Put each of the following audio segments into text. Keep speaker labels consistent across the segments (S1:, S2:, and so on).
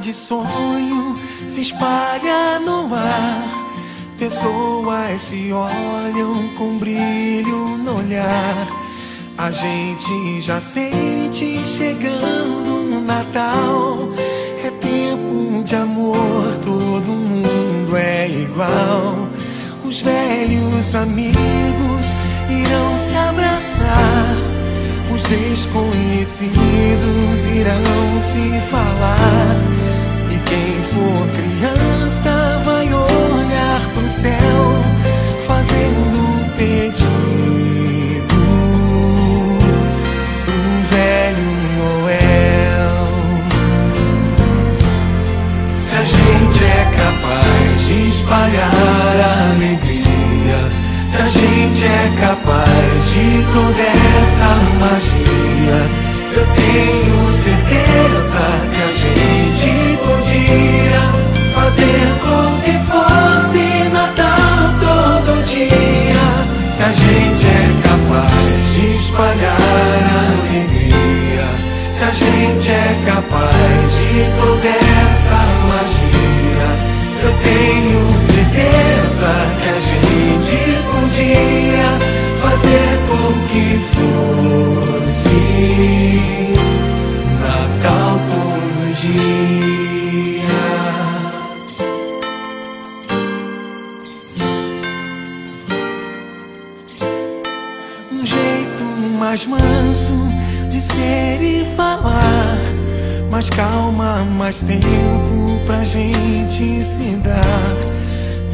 S1: de sonho se espalha no ar. Pessoas se olham com brilho no olhar. A gente já sente chegando o Natal. É tempo de amor, todo mundo é igual. Os velhos amigos irão se abraçar. Os desconhecidos irão se falar. Espalhar a alegria, se a gente é capaz de toda essa magia, eu tenho certeza que a gente podia fazer com que fosse Natal todo dia. Se a gente é capaz de espalhar a alegria, se a gente é capaz de toda essa magia, eu tenho mais manso de ser e falar. Mais calma, mais tempo pra gente se dar.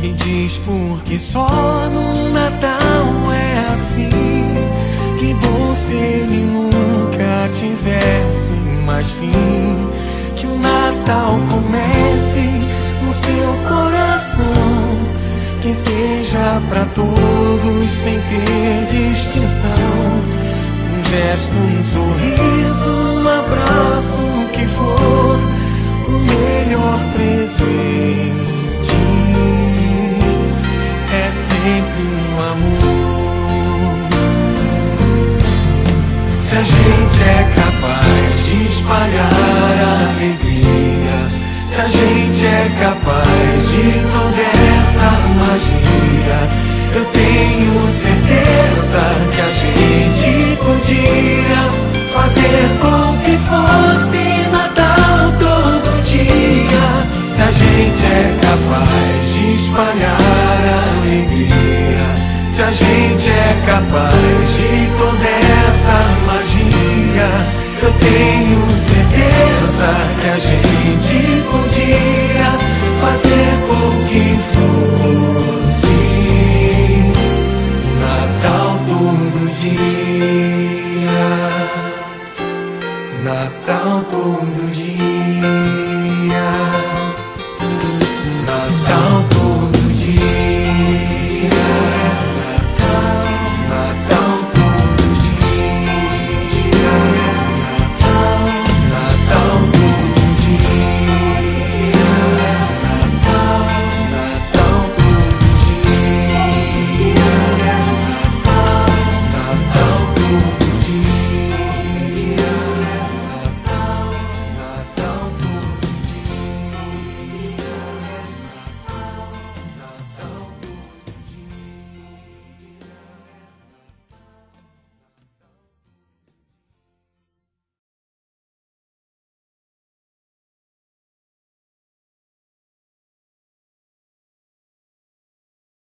S1: Me diz por que só no Natal é assim. Que bom se ele nunca tivesse mais fim. Que o Natal comece no seu coração. Que seja pra todos sem ter distinção. Gesto, um sorriso, um abraço, o que for, o melhor presente é sempre um amor. Se a gente é capaz de espalhar a alegria, se a gente é capaz de toda essa magia. Eu tenho certeza fazer com que fosse Natal todo dia. Se a gente é capaz de espalhar alegria, se a gente é capaz de toda essa magia, eu tenho certeza que a gente